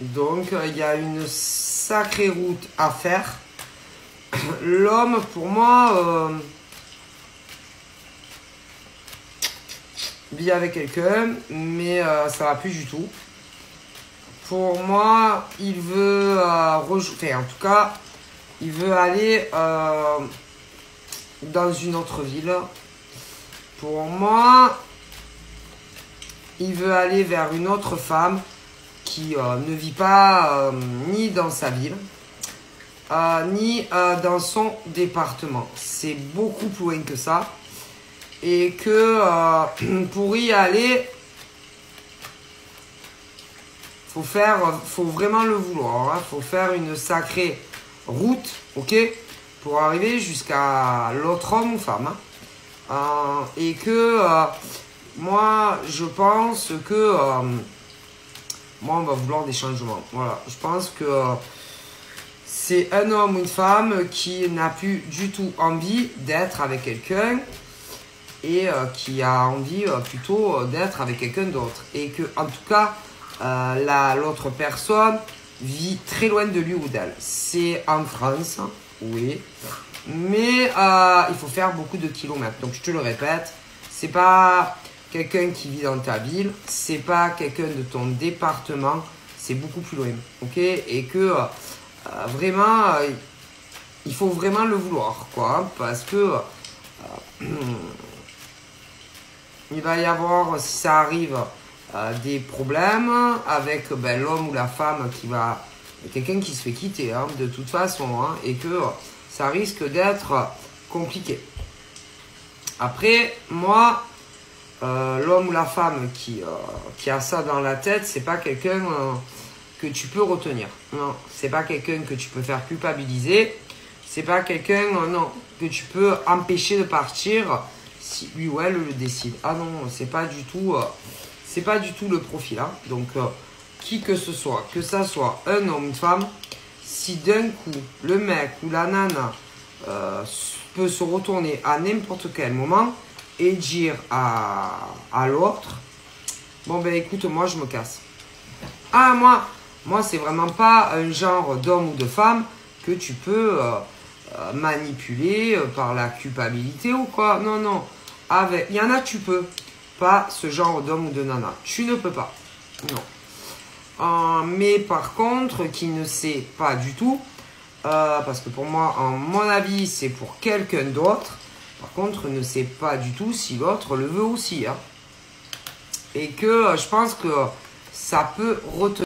Donc, il y a une sacrée route à faire. L'homme, pour moi, euh, vit avec quelqu'un, mais euh, ça va plus du tout. Pour moi, il veut euh, enfin, en tout cas, il veut aller dans une autre ville. Pour moi, il veut aller vers une autre femme euh, ne vit pas euh, ni dans sa ville, euh, ni dans son département. C'est beaucoup plus loin que ça. Et que pour y aller, faut faire, faut vraiment le vouloir. hein. Faut faire une sacrée route, ok, pour arriver jusqu'à l'autre homme ou femme. hein. Et que moi, je pense que moi, on va vouloir des changements. Voilà, je pense que euh, c'est un homme ou une femme qui n'a plus du tout envie d'être avec quelqu'un et euh, qui a envie euh, plutôt d'être avec quelqu'un d'autre. Et que, en tout cas, la- l'autre personne vit très loin de lui ou d'elle. C'est en France, oui. Mais il faut faire beaucoup de kilomètres. Donc je te le répète, c'est pas quelqu'un qui vit dans ta ville, c'est pas quelqu'un de ton département, c'est beaucoup plus loin. Ok? Et que euh, euh, vraiment, euh, il faut vraiment le vouloir, quoi. parce que il va y avoir, si ça arrive, des problèmes avec ben, l'homme ou la femme qui va. Quelqu'un qui se fait quitter, hein, de toute façon, hein, et que ça risque d'être compliqué. Après, moi, euh, l'homme ou la femme qui, euh, qui a ça dans la tête, c'est pas quelqu'un euh, que tu peux retenir. Non, c'est pas quelqu'un que tu peux faire culpabiliser. C'est pas quelqu'un, non, que tu peux empêcher de partir si lui ou elle le décide. Ah non, c'est pas du tout, c'est pas du tout le profil. hein. Donc, qui que ce soit, que ça soit un homme, une femme, si d'un coup le mec ou la nana peut se retourner à n'importe quel moment et dire à, à l'autre bon ben écoute moi je me casse. Ah moi moi c'est vraiment pas un genre d'homme ou de femme que tu peux euh, euh, manipuler euh, par la culpabilité ou quoi. Non non. Avec il y en a tu peux. Pas ce genre d'homme ou de nana. Tu ne peux pas. Non. Mais par contre, qui ne sait pas du tout, parce que pour moi, en mon avis, c'est pour quelqu'un d'autre. Par contre, ne sait pas du tout si l'autre le veut aussi. hein. Et que euh, je pense que ça peut retenir.